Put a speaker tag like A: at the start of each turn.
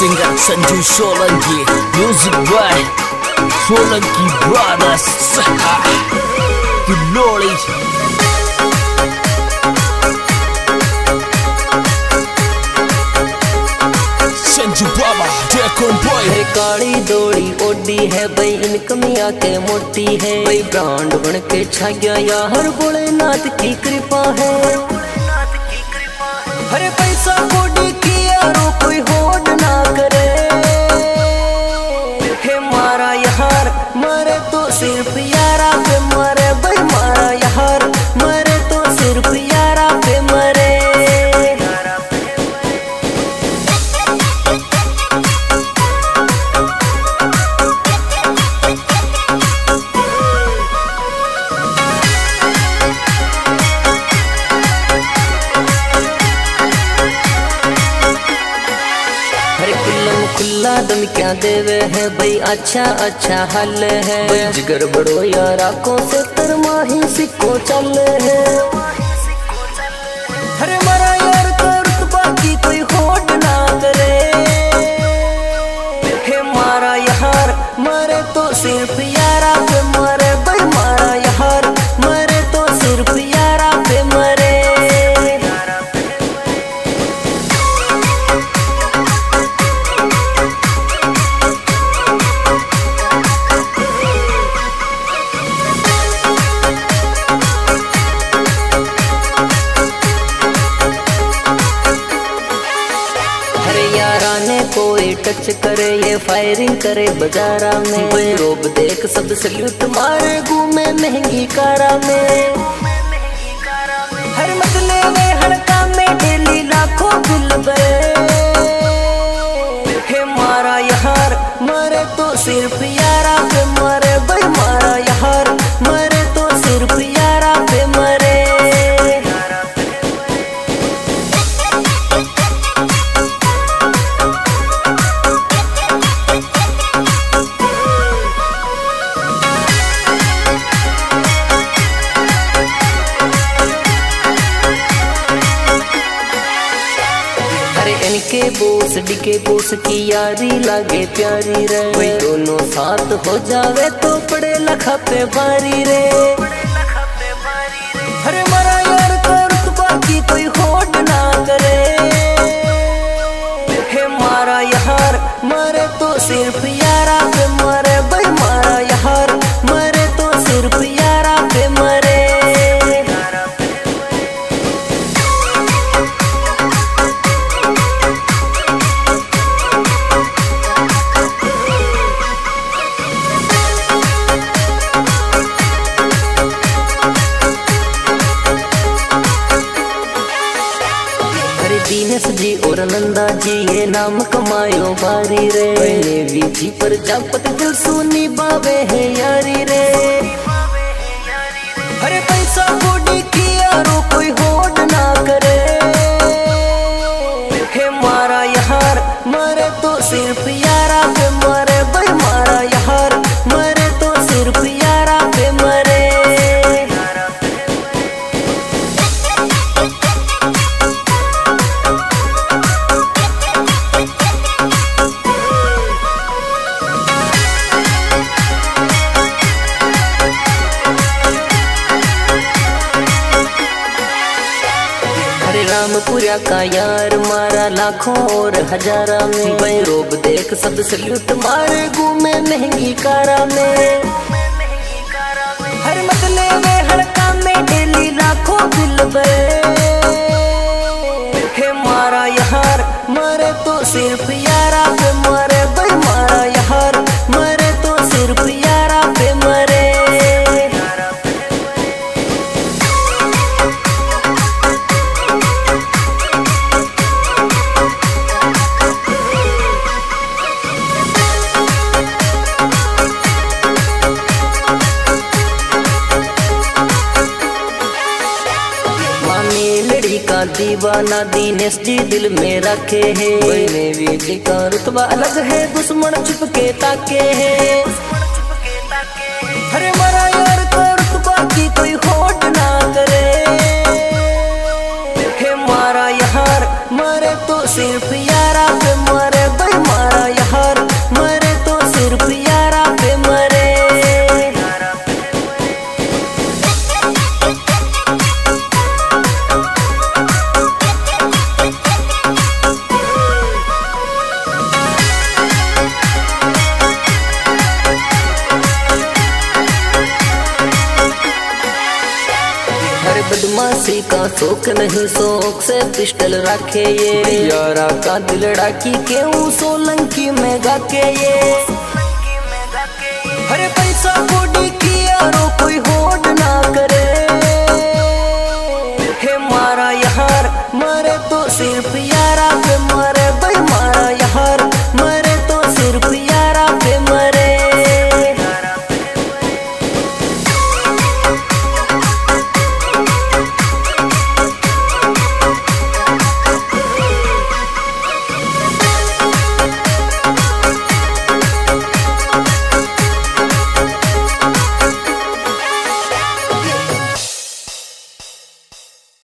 A: singer Sanju Solanki Music by Solanki Brothers.
B: है काली दौड़ी OD है भाई, इनकम के मोटी है। भाई, ब्रांड बन के छा गया या, हर भोलेनाथ की कृपा है। हरे पैसा कोडी की यारो कोई होड ना करे। हे मारा यार मरे तो सिर्फ़ यारा खुल्ला क्या देवे है? भाई अच्छा अच्छा हल है। जिगर बड़ो यारा को से तरमाही सिक्को चल है। हरे मरा यार तो सिर्फ़ यारा कोई टच करे, ये फायरिंग करे बाजारा में। कोई रोब देख सब सल्यूट मारे घूमे महँगी कारा में। इनके डिके पोस की यारी लागे प्यारी रे। कोई दोनों साथ हो जावे तो पड़े लखा पे बारी रे। जी और नंदा जी ये नाम कमायो भारी रे। नेवी जी पर जापत दिल सुनी बावे है यारी रे। अरे पैसा बोडी किया रो कोई होट रामपुरा का यार? मारा लाखों और हजारा में। भाई रोब देख सब सल्यूट मारे घूमे महँगी कारा में। हर मतले में, हर काम में डेली लाखों हे मारा यार, मरे तो सिर्फ़ यारा मरे। भाई मारा यार दीवाना दीनेश जी दिल में रखे है। मेरे जी का रुतबा अलग है दुश्मन छुपके ताके है। का शौक नहीं शौक से पिस्टल रखे ये यारा का दिल डाकी के सोलंकी में गा के ये। हरे पैसा की